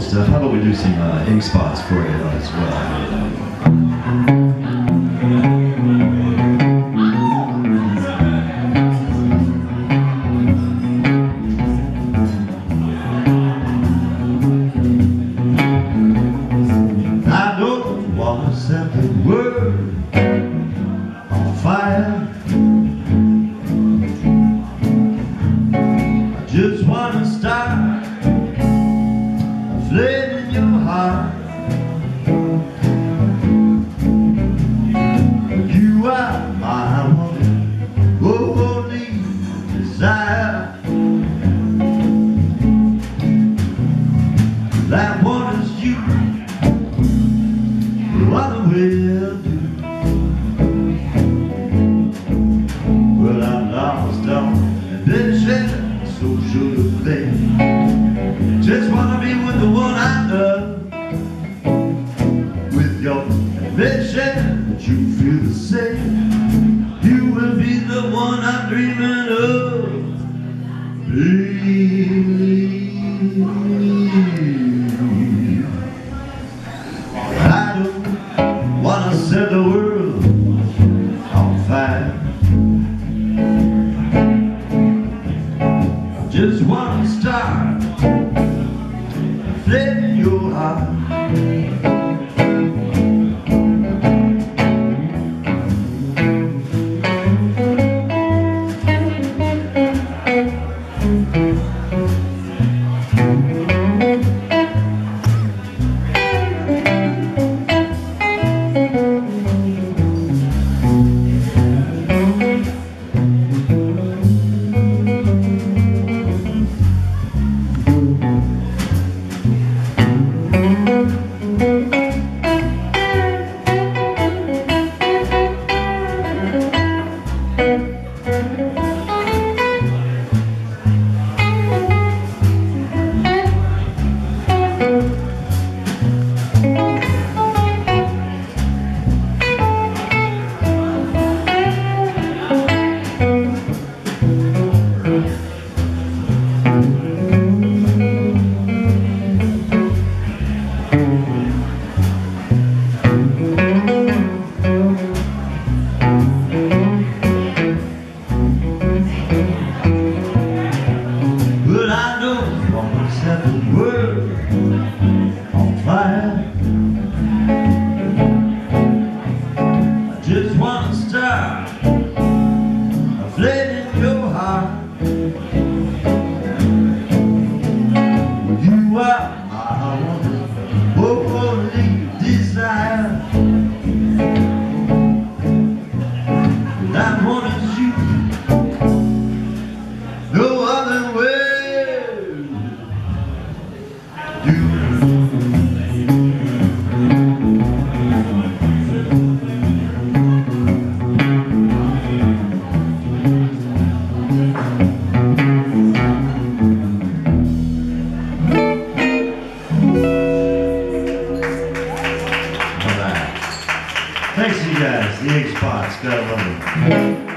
cool stuff. How about we do some uh, ink spots for you as well? I don't want What will do? Well, I'm lost on ambition, so should they. Just wanna be with the one I love. With your ambition, that you feel the same. You will be the one I'm dreaming of. I just wanna start flaming your heart. On fire. I just wanna start Thanks you guys. The ink spots. Gotta love them.